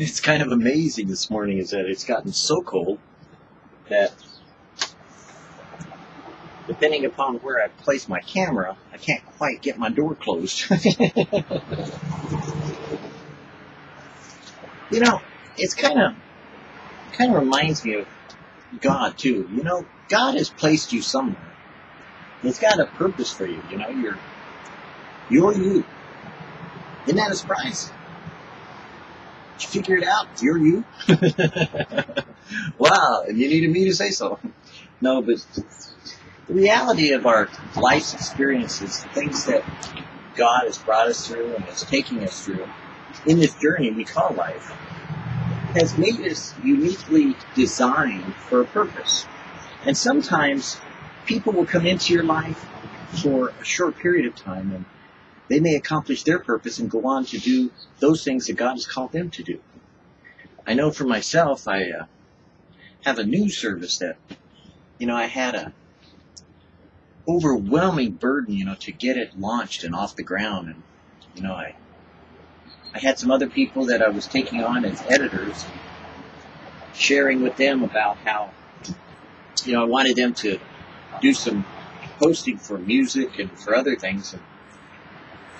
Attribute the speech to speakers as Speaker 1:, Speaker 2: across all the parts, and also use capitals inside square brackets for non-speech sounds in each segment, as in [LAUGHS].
Speaker 1: [LAUGHS] it's kind of amazing this morning is that it's gotten so cold that depending upon where I place my camera, I can't quite get my door closed. [LAUGHS] you know, it's kind of kind of reminds me of God too. You know, God has placed you somewhere. He's got a purpose for you. You know, you're you're you. Isn't that a surprise? You figure it out? You're you. [LAUGHS] wow, and you needed me to say so. No, but the reality of our life's experiences, the things that God has brought us through and is taking us through in this journey we call life, has made us uniquely designed for a purpose. And sometimes people will come into your life for a short period of time and they may accomplish their purpose and go on to do those things that God has called them to do. I know for myself, I uh, have a news service that, you know, I had a overwhelming burden, you know, to get it launched and off the ground. And, you know, I, I had some other people that I was taking on as editors, sharing with them about how, you know, I wanted them to do some posting for music and for other things. And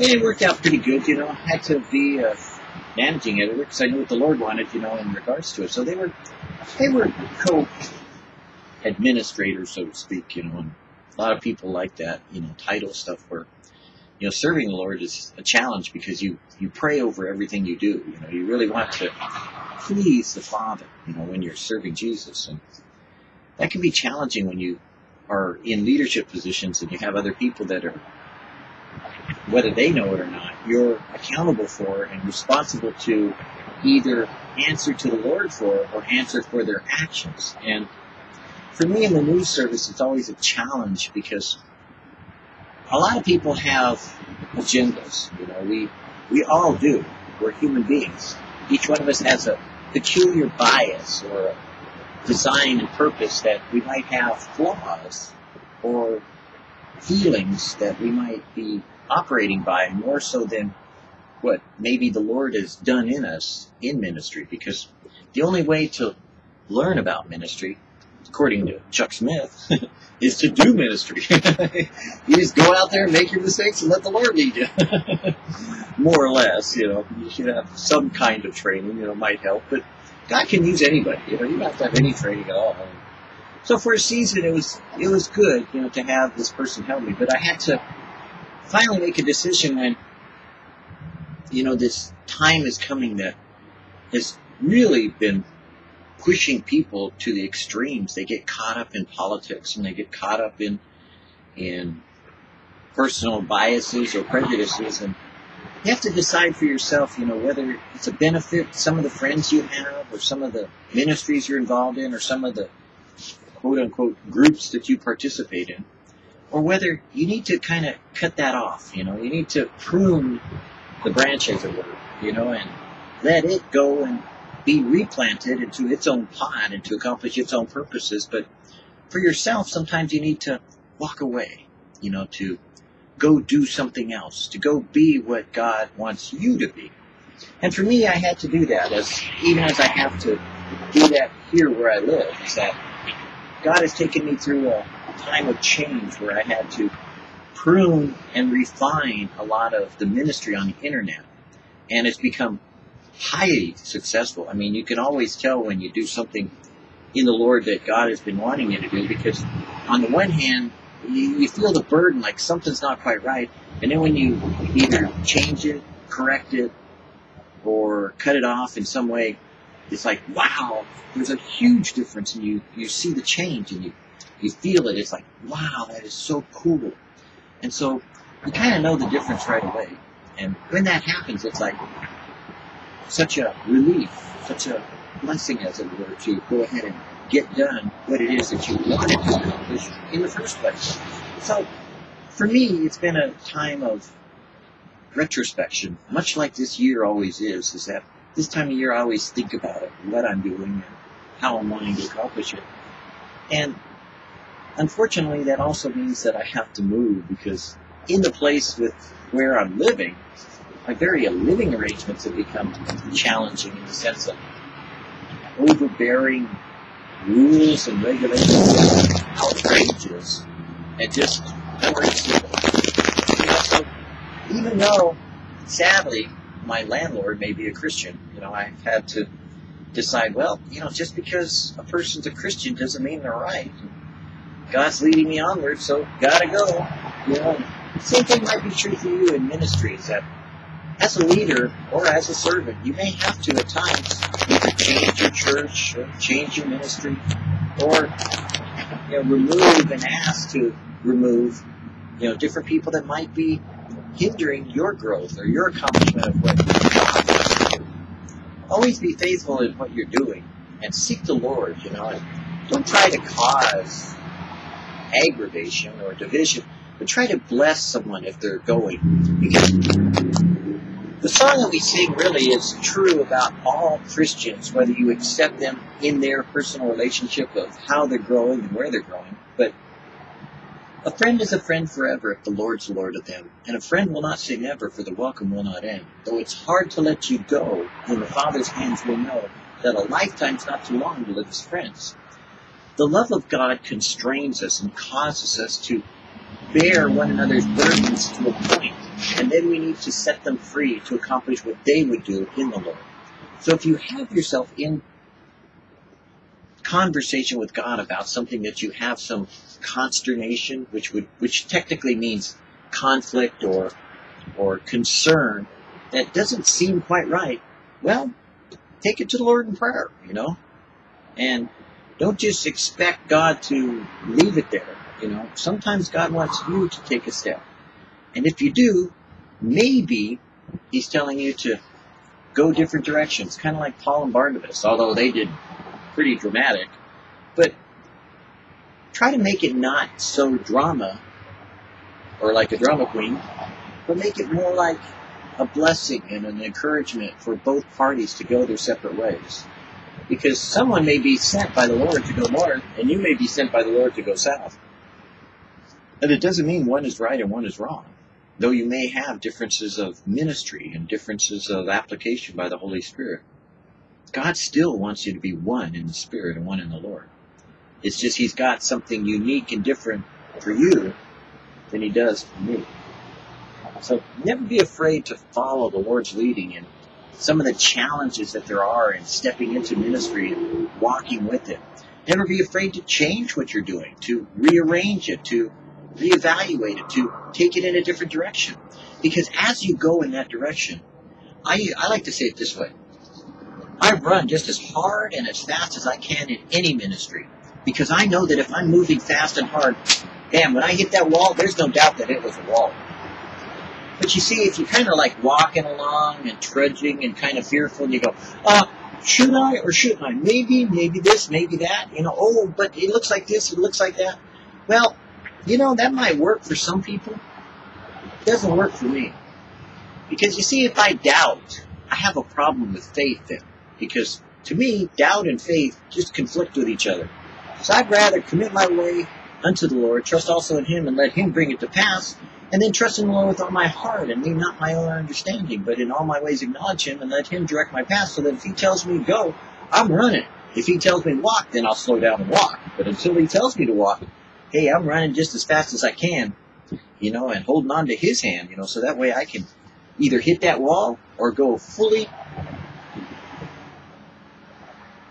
Speaker 1: it worked out pretty good, you know. I had to be a managing editor because I knew what the Lord wanted, you know, in regards to it. So they were, they were co-administrators, so to speak, you know. And a lot of people like that, you know, title stuff where, you know, serving the Lord is a challenge because you you pray over everything you do. You know, you really want to please the Father, you know, when you're serving Jesus, and that can be challenging when you are in leadership positions and you have other people that are, whether they know it or not, you're accountable for and responsible to either answer to the Lord for or answer for their actions. And for me in the news service, it's always a challenge because a lot of people have agendas. You know, we we all do. We're human beings. Each one of us has a peculiar bias or a design and purpose that we might have flaws or feelings that we might be operating by more so than what maybe the Lord has done in us in ministry. Because the only way to learn about ministry, according to Chuck Smith, [LAUGHS] is to do ministry. [LAUGHS] you just go out there and make your mistakes and let the Lord lead you. [LAUGHS] More or less, you know, you should have some kind of training, you know, might help, but God can use anybody, you know, you don't have to have any training at all. So for a season, it was, it was good, you know, to have this person help me, but I had to finally make a decision when, you know, this time is coming that has really been pushing people to the extremes. They get caught up in politics and they get caught up in in personal biases or prejudices and you have to decide for yourself, you know, whether it's a benefit some of the friends you have or some of the ministries you're involved in or some of the quote unquote groups that you participate in or whether you need to kind of cut that off, you know, you need to prune the branch as it were, you know, and let it go and be replanted into its own pod and to accomplish its own purposes. But for yourself, sometimes you need to walk away, you know, to go do something else, to go be what God wants you to be. And for me, I had to do that, as even as I have to do that here where I live, is that God has taken me through a time of change where I had to prune and refine a lot of the ministry on the internet. And it's become highly successful. I mean, you can always tell when you do something in the Lord that God has been wanting you to do because on the one hand, you, feel the burden like something's not quite right. And then when you either change it, correct it, or cut it off in some way, it's like, wow, there's a huge difference and you, you see the change and you, you feel it. It's like, wow, that is so cool. And so you kind of know the difference right away. And when that happens, it's like, such a relief, such a blessing, as it were, to go ahead and get done what it is that you wanted to accomplish in the first place. So, for me, it's been a time of retrospection, much like this year always is, is that this time of year I always think about it, what I'm doing, and how I'm wanting to accomplish it. And unfortunately, that also means that I have to move because in the place with where I'm living, my very living arrangements have become challenging in the sense of overbearing rules and regulations outrageous and just unreasonable. Know, so even though, sadly, my landlord may be a Christian, you know, I've had to decide, well, you know, just because a person's a Christian doesn't mean they're right. God's leading me onward, so gotta go. You know, same thing might be true for you in ministries that as a leader or as a servant, you may have to at times either change your church or change your ministry or you know, remove and ask to remove you know different people that might be hindering your growth or your accomplishment of what always be faithful in what you're doing and seek the Lord, you know, and don't try to cause aggravation or division, but try to bless someone if they're going. Because the song that we sing really is true about all Christians, whether you accept them in their personal relationship of how they're growing and where they're growing. But a friend is a friend forever if the Lord's Lord of them, and a friend will not say never, for the welcome will not end. Though it's hard to let you go, when the Father's hands will know that a lifetime's not too long to live as friends. The love of God constrains us and causes us to bear one another's burdens to a point, and then we need to set them free to accomplish what they would do in the Lord. So if you have yourself in conversation with God about something that you have some consternation, which would which technically means conflict or or concern that doesn't seem quite right, well, take it to the Lord in prayer, you know? And don't just expect God to leave it there, you know. Sometimes God wants you to take a step. And if you do, maybe he's telling you to go different directions, kind of like Paul and Barnabas, although they did pretty dramatic. But try to make it not so drama or like a drama queen, but make it more like a blessing and an encouragement for both parties to go their separate ways. Because someone may be sent by the Lord to go north, and you may be sent by the Lord to go south. And it doesn't mean one is right and one is wrong, though you may have differences of ministry and differences of application by the Holy Spirit. God still wants you to be one in the Spirit and one in the Lord. It's just He's got something unique and different for you than He does for me. So never be afraid to follow the Lord's leading and some of the challenges that there are in stepping into ministry and walking with it. Never be afraid to change what you're doing, to rearrange it, to reevaluate it, to take it in a different direction. Because as you go in that direction, I, I like to say it this way. I run just as hard and as fast as I can in any ministry because I know that if I'm moving fast and hard, damn, when I hit that wall, there's no doubt that it was a wall. But you see, if you're kind of like walking along and trudging and kind of fearful, and you go, uh, should I or shouldn't I? Maybe, maybe this, maybe that. You know, oh, but it looks like this, it looks like that. Well, you know, that might work for some people. It doesn't work for me. Because you see, if I doubt, I have a problem with faith then. Because to me, doubt and faith just conflict with each other. So I'd rather commit my way unto the Lord, trust also in Him, and let Him bring it to pass, and then trust in the Lord with all my heart, and lean not my own understanding, but in all my ways acknowledge Him, and let Him direct my path, so that if He tells me go, I'm running. If He tells me walk, then I'll slow down and walk. But until He tells me to walk, hey, I'm running just as fast as I can, you know, and holding on to His hand, you know, so that way I can either hit that wall or go fully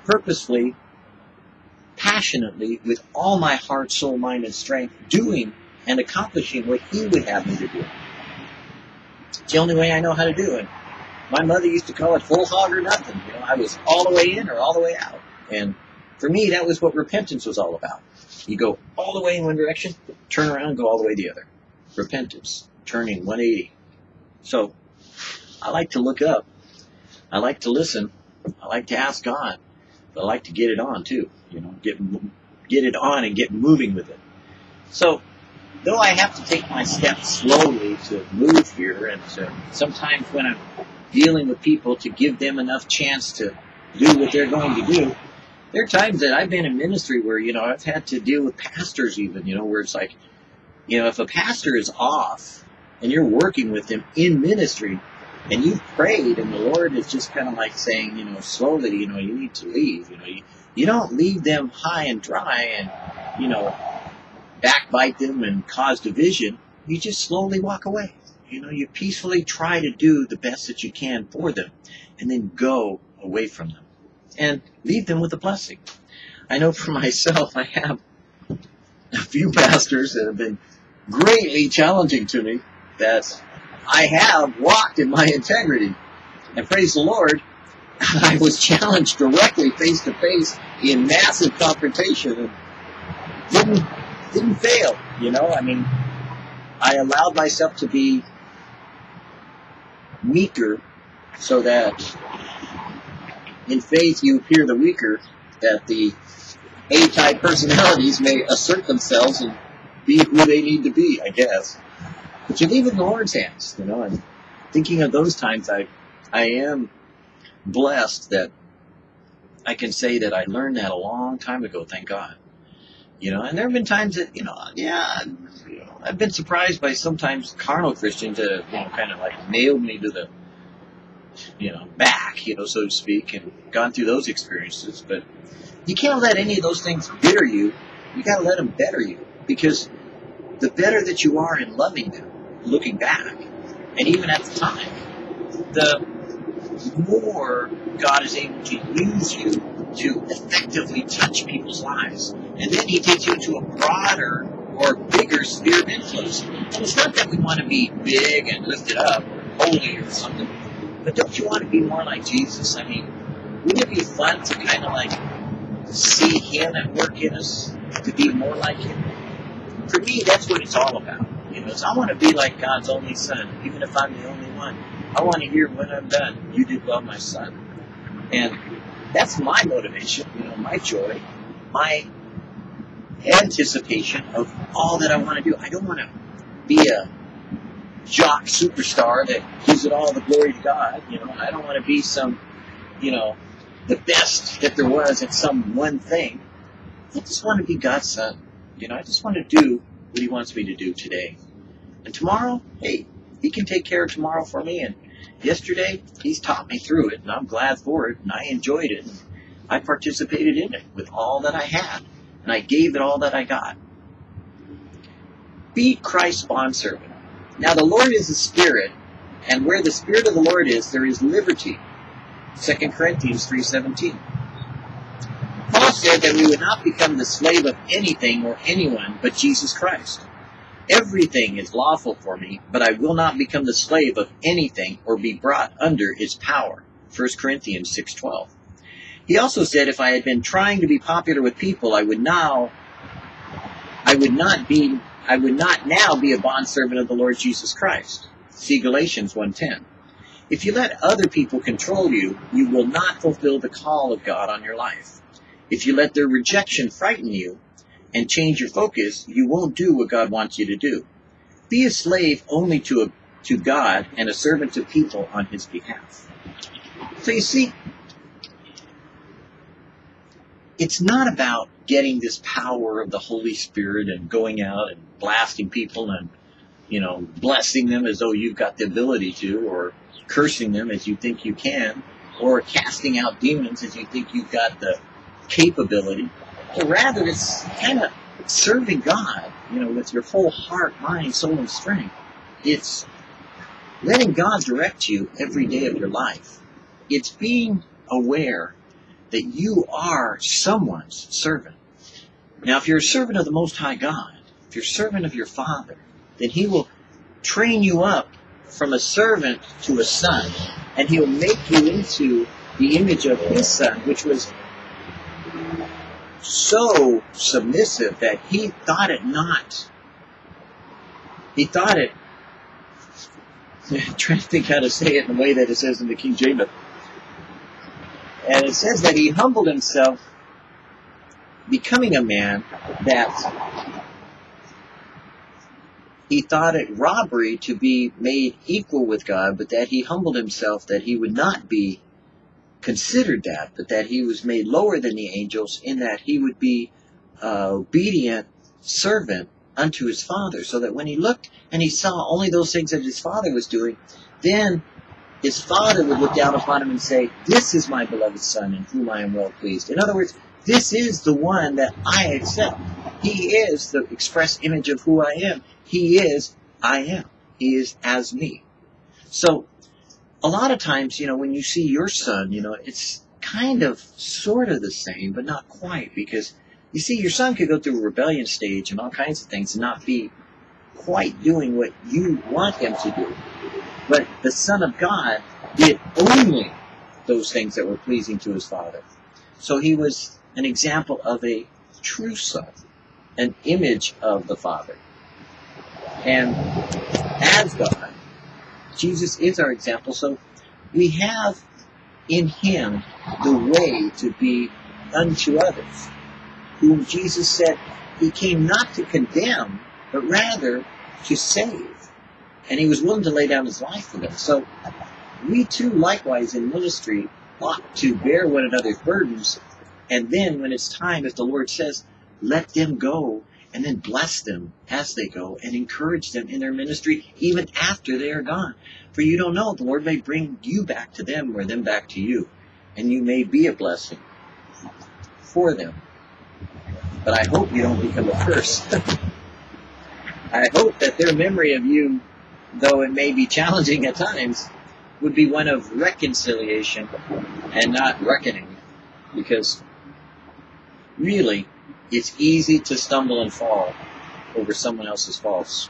Speaker 1: purposefully, passionately, with all my heart, soul, mind, and strength, doing and accomplishing what He would have me to do. It's the only way I know how to do it. My mother used to call it full hog or nothing. You know, I was all the way in or all the way out. And for me, that was what repentance was all about. You go all the way in one direction, turn around, go all the way the other. Repentance, turning 180. So, I like to look up. I like to listen. I like to ask God. I like to get it on too, you know, get get it on and get moving with it. So, though I have to take my steps slowly to move here, and to, sometimes when I'm dealing with people to give them enough chance to do what they're going to do, there are times that I've been in ministry where you know I've had to deal with pastors even, you know, where it's like, you know, if a pastor is off and you're working with them in ministry, and you've prayed, and the Lord is just kind of like saying, you know, slowly, you know, you need to leave. You know, you, you don't leave them high and dry and, you know, backbite them and cause division. You just slowly walk away. You know, you peacefully try to do the best that you can for them and then go away from them and leave them with a blessing. I know for [LAUGHS] myself, I have a few pastors that have been greatly challenging to me that I have walked in my integrity. And praise the Lord, [LAUGHS] I was challenged directly face to face in massive confrontation and didn't didn't fail. You know, I mean, I allowed myself to be weaker so that in faith you appear the weaker, that the A-type personalities may assert themselves and be who they need to be, I guess. But you leave it in the Lord's hands, you know, and thinking of those times, I, I am blessed that I can say that I learned that a long time ago, thank God. You know, and there have been times that, you know, yeah, I've been surprised by sometimes carnal Christians that have, you know, kind of like nailed me to the, you know, back, you know, so to speak, and gone through those experiences. But you can't let any of those things bitter you. You got to let them better you because the better that you are in loving them, looking back, and even at the time, the more God is able to use you to effectively touch people's lives. And then He takes you to a broader or bigger sphere of influence. And it's not that we want to be big and lifted up or holy or something, but don't you want to be more like Jesus? I mean, wouldn't it be fun to kind of like see Him at work in us, to be more like Him? For me, that's what it's all about. You know, I want to be like God's only Son, even if I'm the only one. I want to hear when I'm done, you did well, my son. And that's my motivation, you know, my joy, my anticipation of all that I want to do. I don't want to be a jock superstar that gives it all the glory to God. You know, I don't want to be some, you know, the best that there was at some one thing. I just want to be God's son. You know, I just want to do what He wants me to do today. And tomorrow, hey, He can take care of tomorrow for me. And yesterday, He's taught me through it, and I'm glad for it, and I enjoyed it. And I participated in it with all that I had, and I gave it all that I got. Be Christ's bondservant. Now, the Lord is a spirit, and where the spirit of the Lord is, there is liberty. 2 Corinthians 3.17 Paul said that we would not become the slave of anything or anyone but Jesus Christ. Everything is lawful for me, but I will not become the slave of anything or be brought under its power. 1 Corinthians 6:12. He also said if I had been trying to be popular with people, I would now I would not be I would not now be a bondservant of the Lord Jesus Christ. See Galatians 1:10. If you let other people control you, you will not fulfill the call of God on your life. If you let their rejection frighten you, and change your focus, you won't do what God wants you to do. Be a slave only to a, to God and a servant to people on his behalf. So you see, it's not about getting this power of the Holy Spirit and going out and blasting people and, you know, blessing them as though you've got the ability to, or cursing them as you think you can, or casting out demons as you think you've got the capability. But rather, it's kind of serving God, you know, with your whole heart, mind, soul, and strength. It's letting God direct you every day of your life. It's being aware that you are someone's servant. Now, if you're a servant of the Most High God, if you're a servant of your Father, then He will train you up from a servant to a son, and He'll make you into the image of His Son, which was so submissive that he thought it not. He thought it. [LAUGHS] I'm trying to think how to say it in the way that it says in the King James. And it says that he humbled himself, becoming a man that he thought it robbery to be made equal with God, but that he humbled himself that he would not be considered that, but that he was made lower than the angels in that he would be uh, obedient servant unto his father, so that when he looked and he saw only those things that his father was doing, then his father would look down upon him and say, This is my beloved son in whom I am well pleased. In other words, this is the one that I accept. He is the express image of who I am. He is I am. He is as me. So, a lot of times, you know, when you see your son, you know, it's kind of sort of the same, but not quite, because you see, your son could go through a rebellion stage and all kinds of things and not be quite doing what you want him to do. But the Son of God did only those things that were pleasing to his Father. So he was an example of a true Son, an image of the Father. And as God, Jesus is our example. So we have in him the way to be unto others, whom Jesus said he came not to condemn, but rather to save and he was willing to lay down his life for them. So we too, likewise, in ministry, ought to bear one another's burdens, and then when it's time, if the Lord says, let them go, and then bless them as they go, and encourage them in their ministry even after they are gone. For you don't know, the Lord may bring you back to them or them back to you, and you may be a blessing for them. But I hope you don't become a curse. [LAUGHS] I hope that their memory of you though it may be challenging at times, would be one of reconciliation and not reckoning. Because really, it's easy to stumble and fall over someone else's faults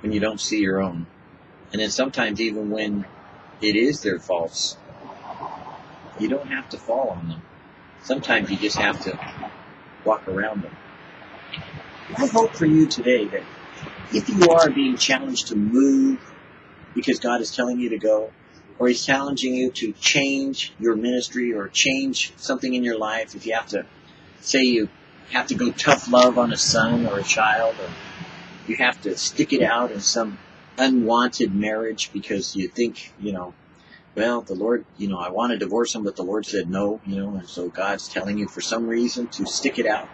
Speaker 1: when you don't see your own. And then sometimes even when it is their faults, you don't have to fall on them. Sometimes you just have to walk around them. I hope for you today that if you are being challenged to move because God is telling you to go, or He's challenging you to change your ministry or change something in your life, if you have to, say you have to go tough love on a son or a child, or you have to stick it out in some unwanted marriage because you think, you know, well, the Lord, you know, I want to divorce him, but the Lord said no, you know, and so God's telling you for some reason to stick it out,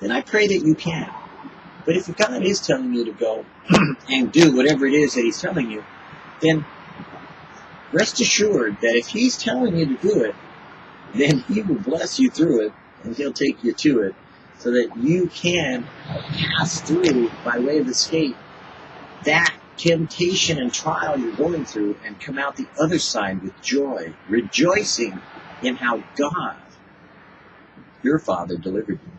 Speaker 1: then I pray that you can. But if God is telling you to go [CLEARS THROAT] and do whatever it is that He's telling you, then rest assured that if He's telling you to do it, then He will bless you through it and He'll take you to it so that you can pass through by way of escape that temptation and trial you're going through and come out the other side with joy, rejoicing in how God, your Father, delivered you.